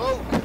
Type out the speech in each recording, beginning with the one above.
Oh!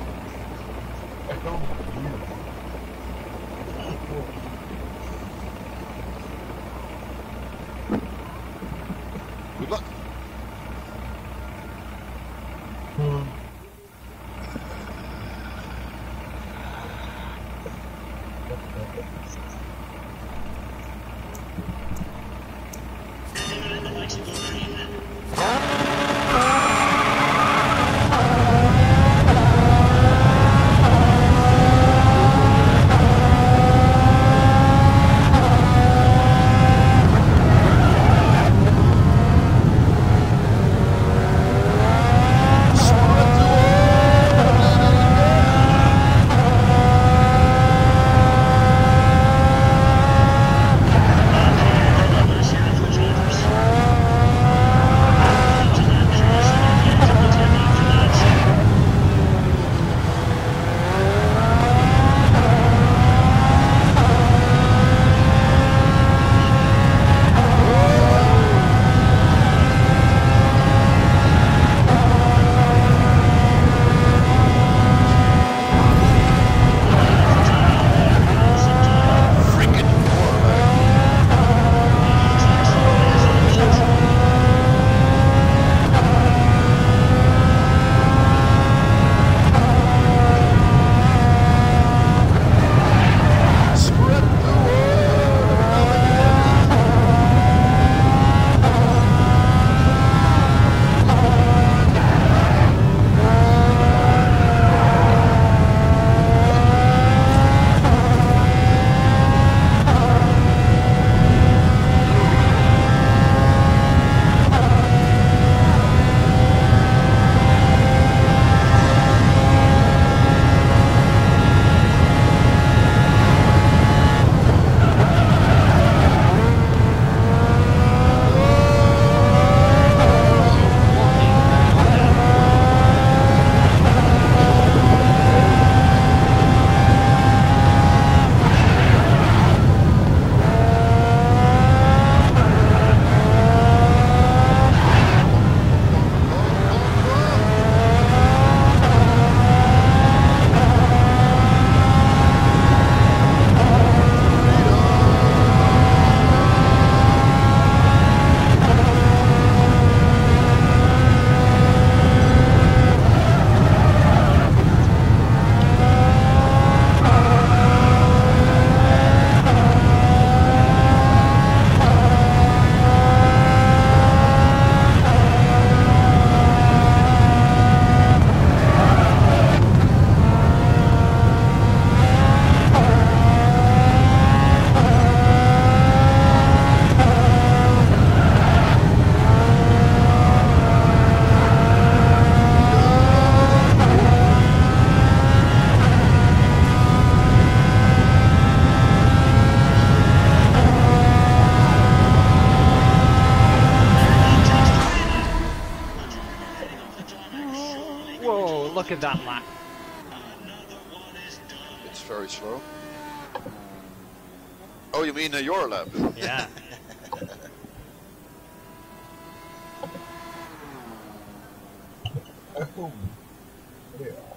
Look at that lap. It's very slow. Oh, you mean uh, your lap? Yeah. Oh, yeah.